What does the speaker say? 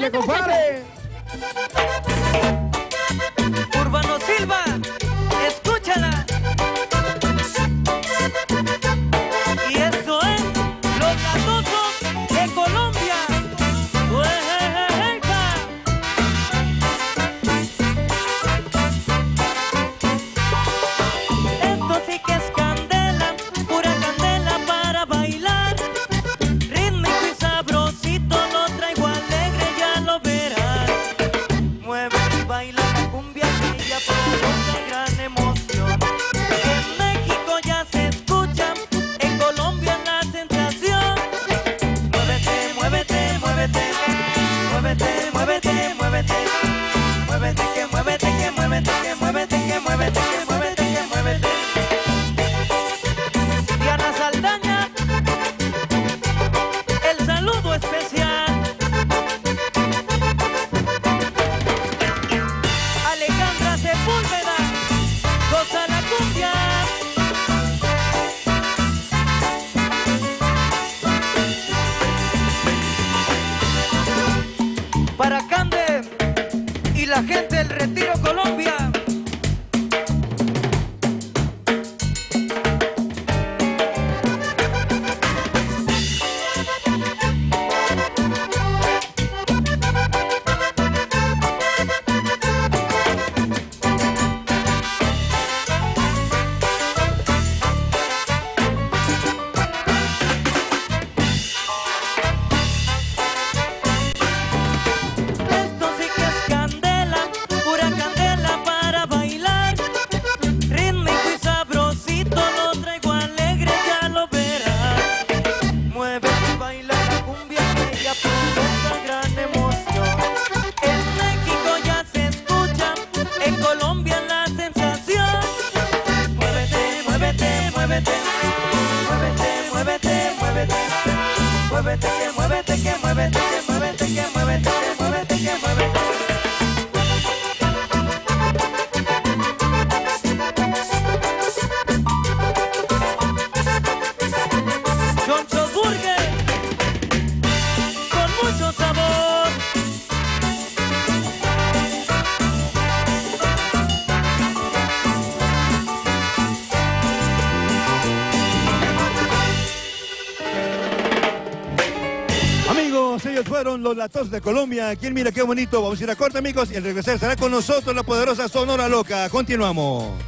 Le compadre. Muévete, que muévete, que muévete, que muévete, que muévete, que muévete. Diana Saldaña, el saludo especial. Alejandra Sepúlveda, goza la cumbia. Para Cande la gente del Retiro Colombia. Muévete, muévete, muévete, muévete, que muévete, que muévete, ellos fueron los Latos de Colombia. ¿Quién mira qué bonito? Vamos a ir a corte, amigos, y al regresar estará con nosotros la poderosa Sonora Loca. Continuamos.